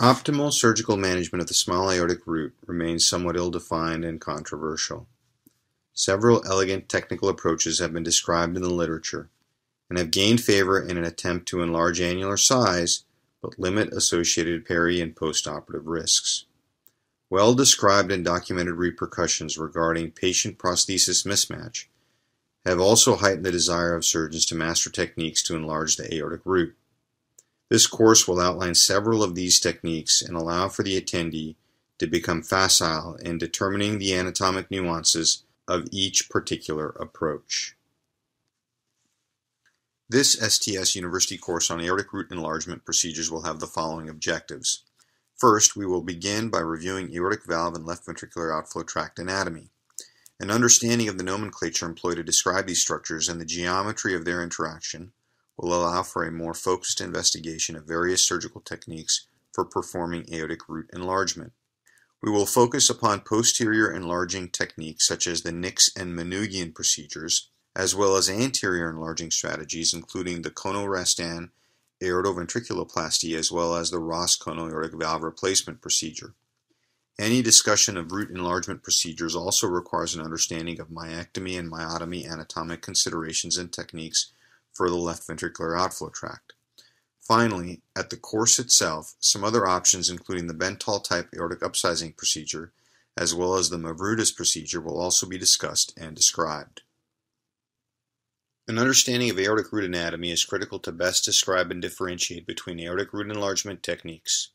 Optimal surgical management of the small aortic root remains somewhat ill-defined and controversial. Several elegant technical approaches have been described in the literature and have gained favor in an attempt to enlarge annular size but limit associated peri and postoperative risks. Well described and documented repercussions regarding patient prosthesis mismatch have also heightened the desire of surgeons to master techniques to enlarge the aortic root. This course will outline several of these techniques and allow for the attendee to become facile in determining the anatomic nuances of each particular approach. This STS University course on aortic root enlargement procedures will have the following objectives. First, we will begin by reviewing aortic valve and left ventricular outflow tract anatomy. An understanding of the nomenclature employed to describe these structures and the geometry of their interaction will allow for a more focused investigation of various surgical techniques for performing aortic root enlargement. We will focus upon posterior enlarging techniques such as the Nicks and Manouguian procedures, as well as anterior enlarging strategies including the Konno-Rastan aortoventriculoplasty as well as the Ross-Konno aortic valve replacement procedure. Any discussion of root enlargement procedures also requires an understanding of myectomy and myotomy anatomic considerations and techniques for the left ventricular outflow tract. Finally, at the course itself, some other options including the Bentall type aortic upsizing procedure as well as the Mavroudis procedure will also be discussed and described. An understanding of aortic root anatomy is critical to best describe and differentiate between aortic root enlargement techniques.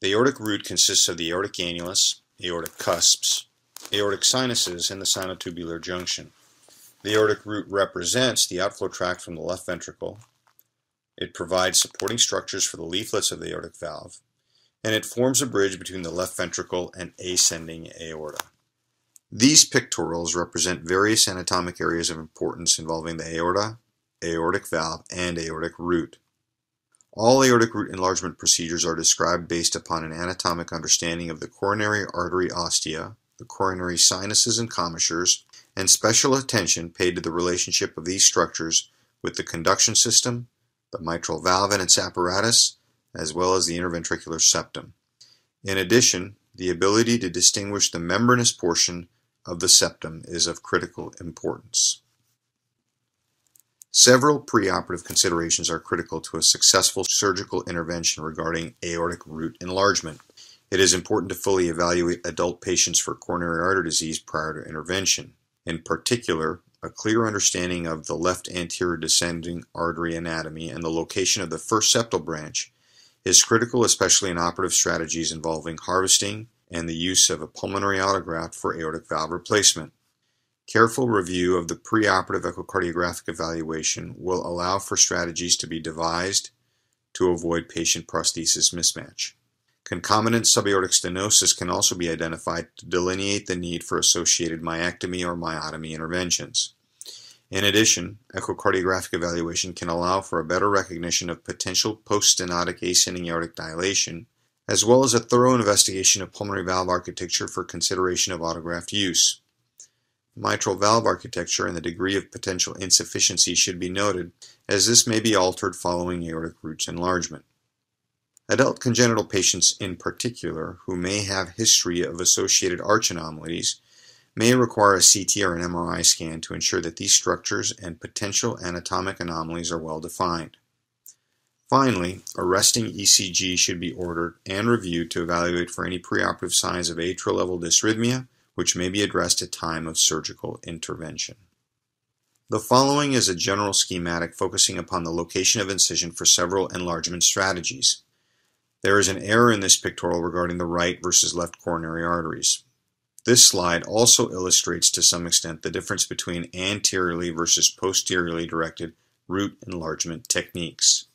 The aortic root consists of the aortic annulus, aortic cusps, aortic sinuses, and the sinotubular junction. The aortic root represents the outflow tract from the left ventricle. It provides supporting structures for the leaflets of the aortic valve, and it forms a bridge between the left ventricle and ascending aorta. These pictorials represent various anatomic areas of importance involving the aorta, aortic valve, and aortic root. All aortic root enlargement procedures are described based upon an anatomic understanding of the coronary artery ostia, the coronary sinuses and commissures, and special attention paid to the relationship of these structures with the conduction system, the mitral valve and its apparatus, as well as the interventricular septum. In addition, the ability to distinguish the membranous portion of the septum is of critical importance. Several preoperative considerations are critical to a successful surgical intervention regarding aortic root enlargement. It is important to fully evaluate adult patients for coronary artery disease prior to intervention. In particular, a clear understanding of the left anterior descending artery anatomy and the location of the first septal branch is critical especially in operative strategies involving harvesting and the use of a pulmonary autograft for aortic valve replacement. Careful review of the preoperative echocardiographic evaluation will allow for strategies to be devised to avoid patient prosthesis mismatch. Concomitant subaortic stenosis can also be identified to delineate the need for associated myectomy or myotomy interventions. In addition, echocardiographic evaluation can allow for a better recognition of potential post-stenotic ascending aortic dilation, as well as a thorough investigation of pulmonary valve architecture for consideration of autograft use. Mitral valve architecture and the degree of potential insufficiency should be noted, as this may be altered following aortic root enlargement. Adult congenital patients in particular, who may have history of associated arch anomalies, may require a CT or an MRI scan to ensure that these structures and potential anatomic anomalies are well defined. Finally, a resting ECG should be ordered and reviewed to evaluate for any preoperative signs of atrial level dysrhythmia, which may be addressed at time of surgical intervention. The following is a general schematic focusing upon the location of incision for several enlargement strategies. There is an error in this pictorial regarding the right versus left coronary arteries. This slide also illustrates to some extent the difference between anteriorly versus posteriorly directed root enlargement techniques.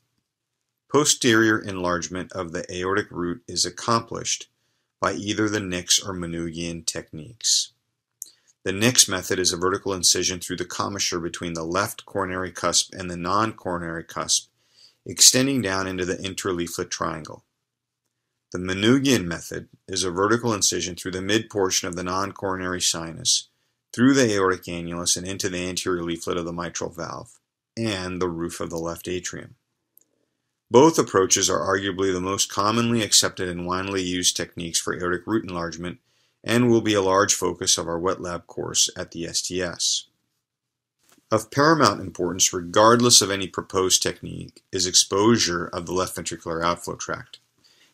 Posterior enlargement of the aortic root is accomplished by either the Nicks or Manouguian techniques. The Nicks method is a vertical incision through the commissure between the left coronary cusp and the non-coronary cusp, extending down into the interleaflet triangle. The Manouguian method is a vertical incision through the mid-portion of the non-coronary sinus, through the aortic annulus and into the anterior leaflet of the mitral valve, and the roof of the left atrium. Both approaches are arguably the most commonly accepted and widely used techniques for aortic root enlargement and will be a large focus of our wet lab course at the STS. Of paramount importance, regardless of any proposed technique, is exposure of the left ventricular outflow tract.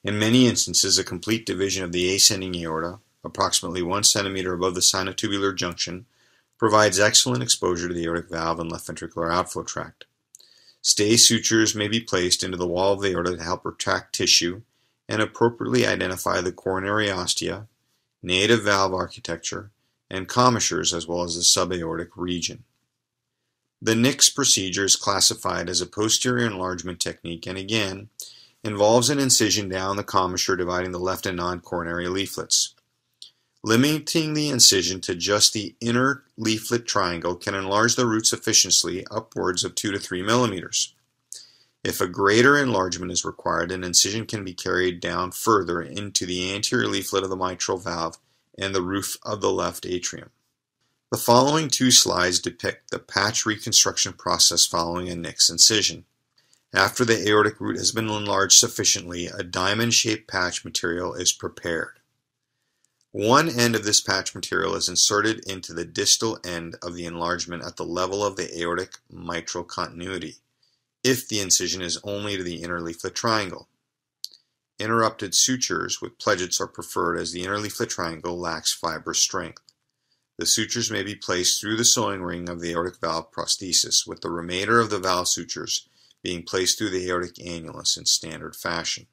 In many instances, a complete division of the ascending aorta, approximately 1 centimeter above the sinotubular junction, provides excellent exposure to the aortic valve and left ventricular outflow tract. Stay sutures may be placed into the wall of the aorta to help retract tissue and appropriately identify the coronary ostia, native valve architecture, and commissures as well as the subaortic region. The Nicks procedure is classified as a posterior enlargement technique and again involves an incision down the commissure dividing the left and non-coronary leaflets. Limiting the incision to just the inner leaflet triangle can enlarge the root sufficiently upwards of 2 to 3 millimeters. If a greater enlargement is required, an incision can be carried down further into the anterior leaflet of the mitral valve and the roof of the left atrium. The following two slides depict the patch reconstruction process following a Nicks incision. After the aortic root has been enlarged sufficiently, a diamond-shaped patch material is prepared. One end of this patch material is inserted into the distal end of the enlargement at the level of the aortic mitral continuity, if the incision is only to the interleaflet triangle. Interrupted sutures with pledgets are preferred as the interleaflet triangle lacks fibrous strength. The sutures may be placed through the sewing ring of the aortic valve prosthesis, with the remainder of the valve sutures being placed through the aortic annulus in standard fashion.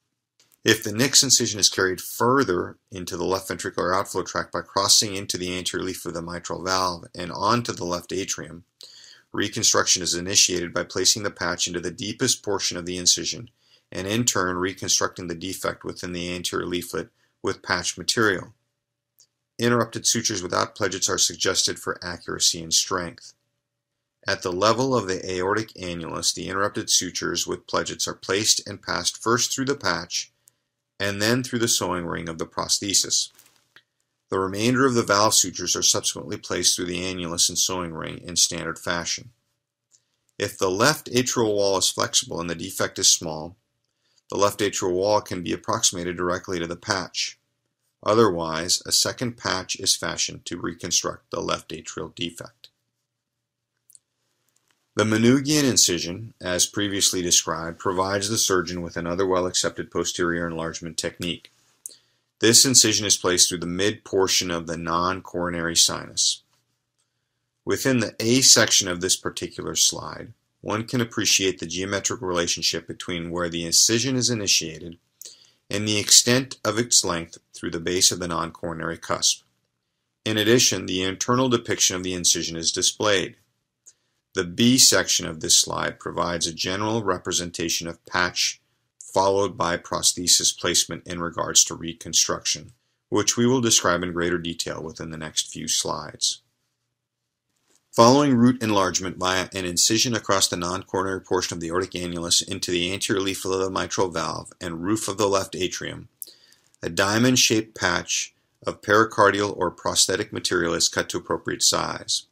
If the Nicks incision is carried further into the left ventricular outflow tract by crossing into the anterior leaf of the mitral valve and onto the left atrium, reconstruction is initiated by placing the patch into the deepest portion of the incision and in turn reconstructing the defect within the anterior leaflet with patch material. Interrupted sutures without pledgets are suggested for accuracy and strength. At the level of the aortic annulus, the interrupted sutures with pledgets are placed and passed first through the patch and then through the sewing ring of the prosthesis. The remainder of the valve sutures are subsequently placed through the annulus and sewing ring in standard fashion. If the left atrial wall is flexible and the defect is small, the left atrial wall can be approximated directly to the patch. Otherwise, a second patch is fashioned to reconstruct the left atrial defect. The Manouguian incision, as previously described, provides the surgeon with another well-accepted posterior enlargement technique. This incision is placed through the mid-portion of the non-coronary sinus. Within the A section of this particular slide, one can appreciate the geometric relationship between where the incision is initiated and the extent of its length through the base of the non-coronary cusp. In addition, the internal depiction of the incision is displayed. The B section of this slide provides a general representation of patch followed by prosthesis placement in regards to reconstruction, which we will describe in greater detail within the next few slides. Following root enlargement via an incision across the non-coronary portion of the aortic annulus into the anterior leaflet of the mitral valve and roof of the left atrium, a diamond-shaped patch of pericardial or prosthetic material is cut to appropriate size.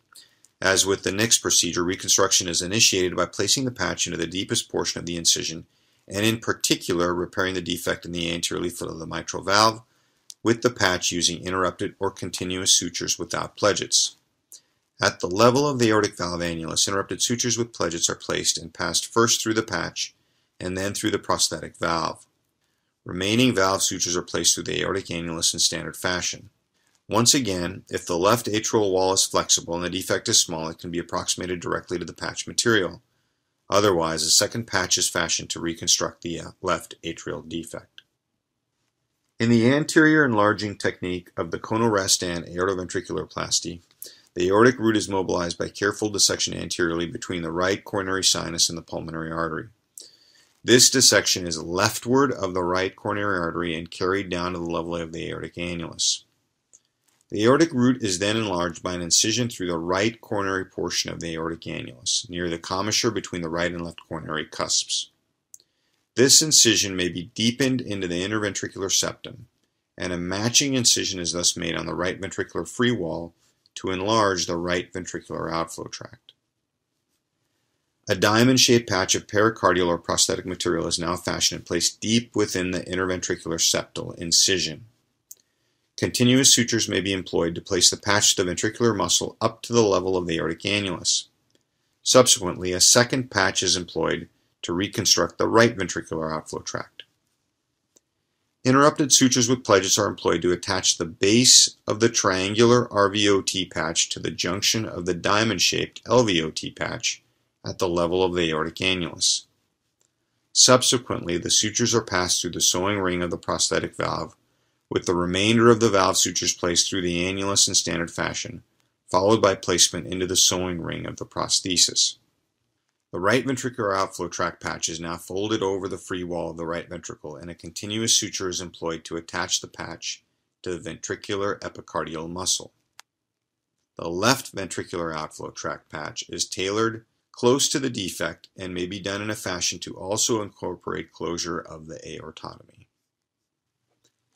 As with the Nicks procedure, reconstruction is initiated by placing the patch into the deepest portion of the incision, and in particular repairing the defect in the anterior leaflet of the mitral valve with the patch using interrupted or continuous sutures without pledgets. At the level of the aortic valve annulus, interrupted sutures with pledgets are placed and passed first through the patch and then through the prosthetic valve. Remaining valve sutures are placed through the aortic annulus in standard fashion. Once again, if the left atrial wall is flexible and the defect is small, it can be approximated directly to the patch material. Otherwise, a second patch is fashioned to reconstruct the uh, left atrial defect. In the anterior enlarging technique of the Konno-Rastan aortoventriculoplasty, the aortic root is mobilized by careful dissection anteriorly between the right coronary sinus and the pulmonary artery. This dissection is leftward of the right coronary artery and carried down to the level of the aortic annulus. The aortic root is then enlarged by an incision through the right coronary portion of the aortic annulus, near the commissure between the right and left coronary cusps. This incision may be deepened into the interventricular septum, and a matching incision is thus made on the right ventricular free wall to enlarge the right ventricular outflow tract. A diamond-shaped patch of pericardial or prosthetic material is now fashioned and placed deep within the interventricular septal incision. Continuous sutures may be employed to place the patch to the ventricular muscle up to the level of the aortic annulus. Subsequently, a second patch is employed to reconstruct the right ventricular outflow tract. Interrupted sutures with pledgets are employed to attach the base of the triangular RVOT patch to the junction of the diamond-shaped LVOT patch at the level of the aortic annulus. Subsequently, the sutures are passed through the sewing ring of the prosthetic valve, with the remainder of the valve sutures placed through the annulus in standard fashion, followed by placement into the sewing ring of the prosthesis. The right ventricular outflow tract patch is now folded over the free wall of the right ventricle, and a continuous suture is employed to attach the patch to the ventricular epicardial muscle. The left ventricular outflow tract patch is tailored close to the defect and may be done in a fashion to also incorporate closure of the aortotomy.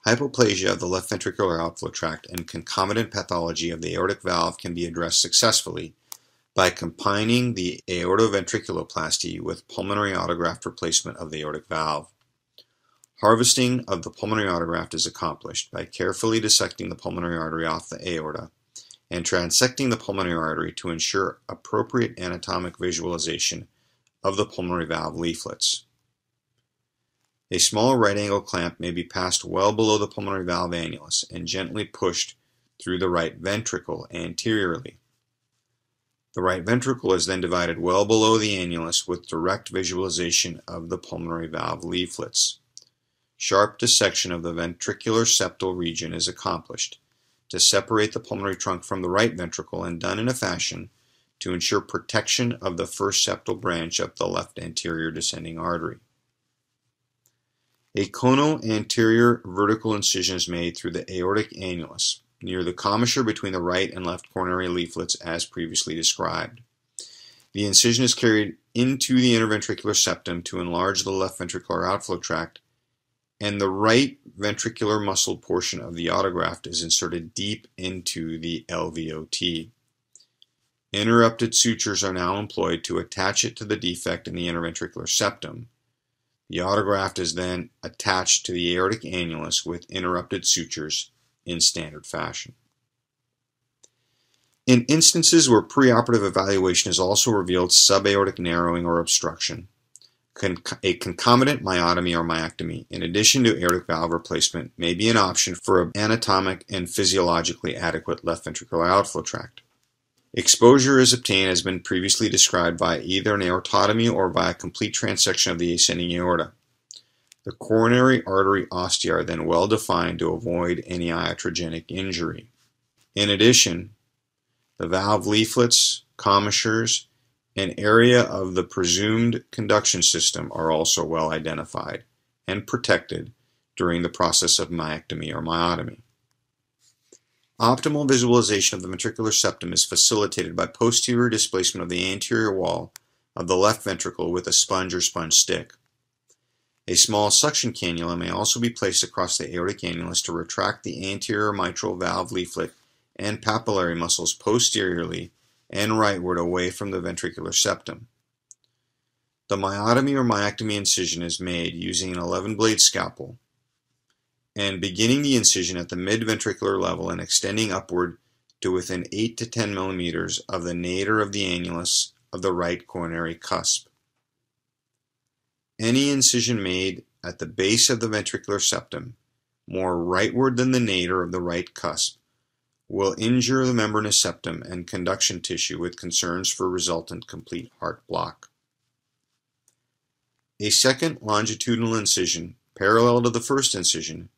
Hypoplasia of the left ventricular outflow tract and concomitant pathology of the aortic valve can be addressed successfully by combining the aortoventriculoplasty with pulmonary autograft replacement of the aortic valve. Harvesting of the pulmonary autograft is accomplished by carefully dissecting the pulmonary artery off the aorta and transecting the pulmonary artery to ensure appropriate anatomic visualization of the pulmonary valve leaflets. A small right angle clamp may be passed well below the pulmonary valve annulus and gently pushed through the right ventricle anteriorly. The right ventricle is then divided well below the annulus with direct visualization of the pulmonary valve leaflets. Sharp dissection of the ventricular septal region is accomplished to separate the pulmonary trunk from the right ventricle and done in a fashion to ensure protection of the first septal branch of the left anterior descending artery. A cono-anterior vertical incision is made through the aortic annulus, near the commissure between the right and left coronary leaflets as previously described. The incision is carried into the interventricular septum to enlarge the left ventricular outflow tract and the right ventricular muscle portion of the autograft is inserted deep into the LVOT. Interrupted sutures are now employed to attach it to the defect in the interventricular septum. The autograft is then attached to the aortic annulus with interrupted sutures in standard fashion. In instances where preoperative evaluation has also revealed subaortic narrowing or obstruction, a concomitant myotomy or myectomy, in addition to aortic valve replacement, may be an option for an anatomic and physiologically adequate left ventricular outflow tract. Exposure is obtained as been previously described by either an aortotomy or by a complete transection of the ascending aorta. The coronary artery ostia are then well defined to avoid any iatrogenic injury. In addition, the valve leaflets, commissures, and area of the presumed conduction system are also well identified and protected during the process of myectomy or myotomy. Optimal visualization of the ventricular septum is facilitated by posterior displacement of the anterior wall of the left ventricle with a sponge or sponge stick. A small suction cannula may also be placed across the aortic annulus to retract the anterior mitral valve leaflet and papillary muscles posteriorly and rightward away from the ventricular septum. The myotomy or myectomy incision is made using an 11 blade scalpel and beginning the incision at the mid-ventricular level and extending upward to within 8 to 10 millimeters of the nadir of the annulus of the right coronary cusp. Any incision made at the base of the ventricular septum, more rightward than the nadir of the right cusp, will injure the membranous septum and conduction tissue with concerns for resultant complete heart block. A second longitudinal incision, parallel to the first incision,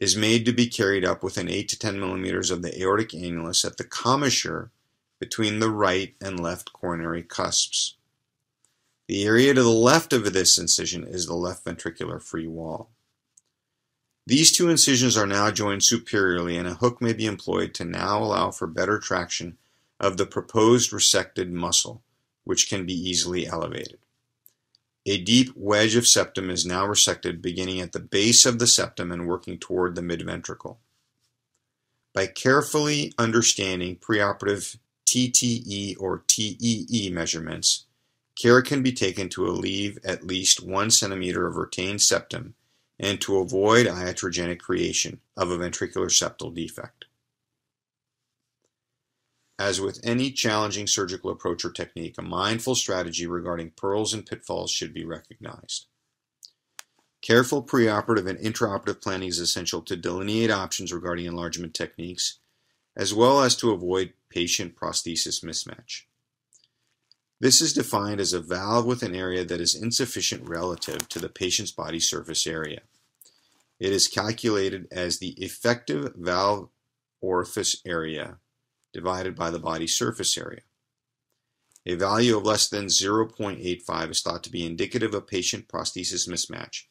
is made to be carried up within 8 to 10 millimeters of the aortic annulus at the commissure between the right and left coronary cusps. The area to the left of this incision is the left ventricular free wall. These two incisions are now joined superiorly and a hook may be employed to now allow for better traction of the proposed resected muscle, which can be easily elevated. A deep wedge of septum is now resected beginning at the base of the septum and working toward the midventricle. By carefully understanding preoperative TTE or TEE measurements, care can be taken to alleviate at least 1 centimeter of retained septum and to avoid iatrogenic creation of a ventricular septal defect. As with any challenging surgical approach or technique, a mindful strategy regarding pearls and pitfalls should be recognized. Careful preoperative and intraoperative planning is essential to delineate options regarding enlargement techniques, as well as to avoid patient prosthesis mismatch. This is defined as a valve with an area that is insufficient relative to the patient's body surface area. It is calculated as the effective valve orifice area divided by the body surface area. A value of less than 0.85 is thought to be indicative of patient prosthesis mismatch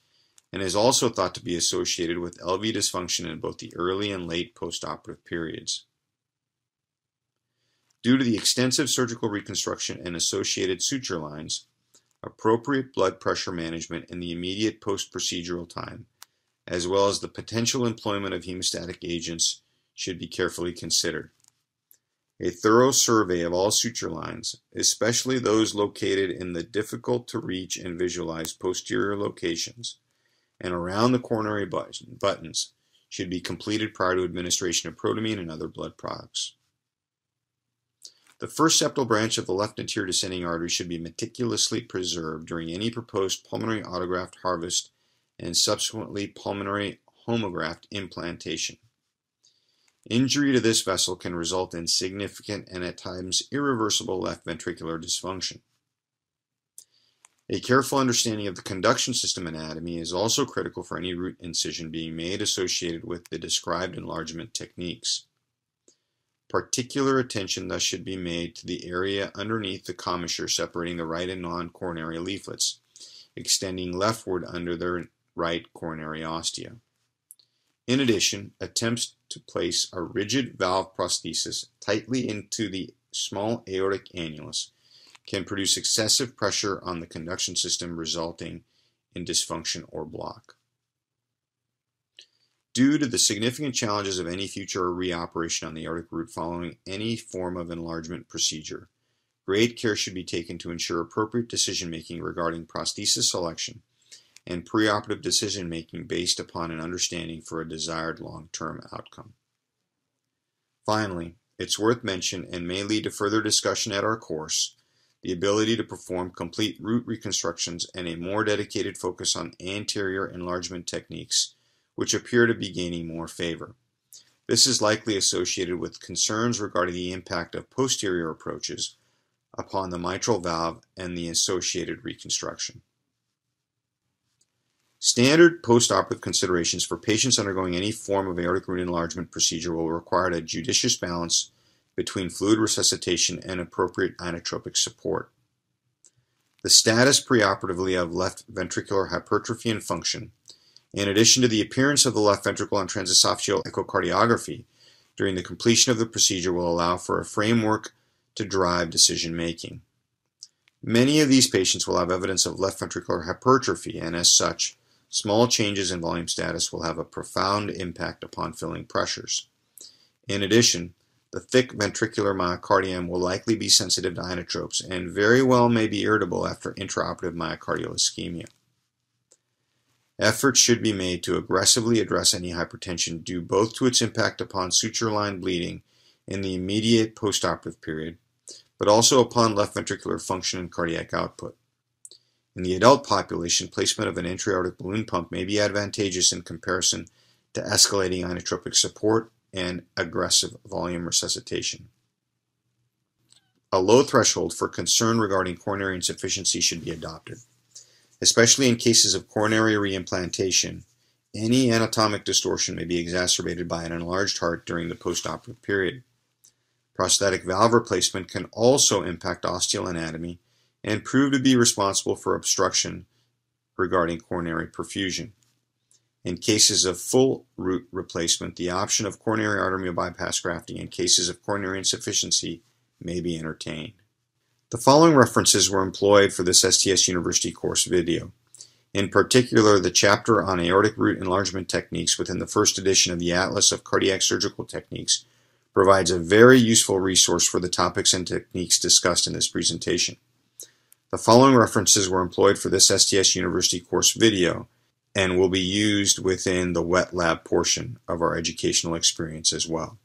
and is also thought to be associated with LV dysfunction in both the early and late postoperative periods. Due to the extensive surgical reconstruction and associated suture lines, appropriate blood pressure management in the immediate post-procedural time, as well as the potential employment of hemostatic agents, should be carefully considered. A thorough survey of all suture lines, especially those located in the difficult to reach and visualize posterior locations, and around the coronary button, buttons should be completed prior to administration of protamine and other blood products. The first septal branch of the left anterior descending artery should be meticulously preserved during any proposed pulmonary autograft harvest and subsequently pulmonary homograft implantation. Injury to this vessel can result in significant and at times irreversible left ventricular dysfunction. A careful understanding of the conduction system anatomy is also critical for any root incision being made associated with the described enlargement techniques. Particular attention thus should be made to the area underneath the commissure separating the right and non-coronary leaflets, extending leftward under the right coronary ostia. In addition, attempts to place a rigid valve prosthesis tightly into the small aortic annulus can produce excessive pressure on the conduction system resulting in dysfunction or block. Due to the significant challenges of any future reoperation on the aortic root following any form of enlargement procedure, great care should be taken to ensure appropriate decision making regarding prosthesis selection and preoperative decision making based upon an understanding for a desired long-term outcome. Finally, it's worth mention and may lead to further discussion at our course the ability to perform complete root reconstructions, and a more dedicated focus on anterior enlargement techniques, which appear to be gaining more favor. This is likely associated with concerns regarding the impact of posterior approaches upon the mitral valve and the associated reconstruction. Standard postoperative considerations for patients undergoing any form of aortic root enlargement procedure will require a judicious balance between fluid resuscitation and appropriate inotropic support. The status preoperatively of left ventricular hypertrophy and function, in addition to the appearance of the left ventricle on transesophageal echocardiography during the completion of the procedure will allow for a framework to drive decision making. Many of these patients will have evidence of left ventricular hypertrophy, and as such, small changes in volume status will have a profound impact upon filling pressures. In addition, the thick ventricular myocardium will likely be sensitive to inotropes and very well may be irritable after intraoperative myocardial ischemia. Efforts should be made to aggressively address any hypertension due both to its impact upon suture line bleeding in the immediate postoperative period, but also upon left ventricular function and cardiac output. In the adult population, placement of an intra-aortic balloon pump may be advantageous in comparison to escalating inotropic support and aggressive volume resuscitation. A low threshold for concern regarding coronary insufficiency should be adopted. Especially in cases of coronary reimplantation, any anatomic distortion may be exacerbated by an enlarged heart during the postoperative period. Prosthetic valve replacement can also impact ostial anatomy and prove to be responsible for obstruction regarding coronary perfusion. In cases of full root replacement, the option of coronary artery bypass grafting in cases of coronary insufficiency may be entertained. The following references were employed for this STS University course video. In particular, the chapter on aortic root enlargement techniques within the first edition of the Atlas of Cardiac Surgical Techniques provides a very useful resource for the topics and techniques discussed in this presentation. The following references were employed for this STS University course video and will be used within the wet lab portion of our educational experience as well.